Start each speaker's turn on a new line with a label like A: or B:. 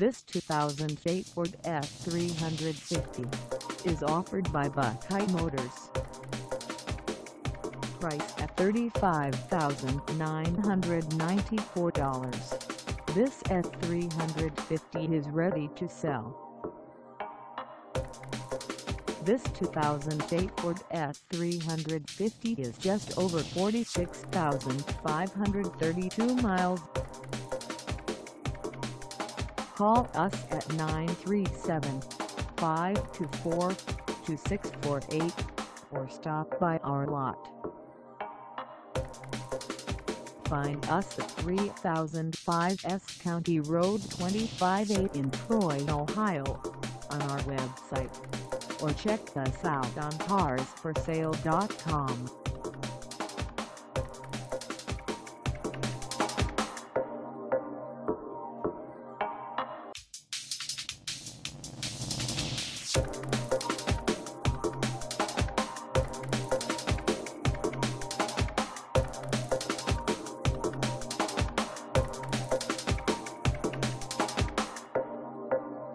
A: This 2008 Ford F350 is offered by Buckeye Motors. Price at $35,994. This F350 is ready to sell. This 2008 Ford F350 is just over 46,532 miles. Call us at 937-524-2648 or stop by our lot. Find us at 3005 S County Road 25A in Troy, Ohio on our website or check us out on carsforsale.com.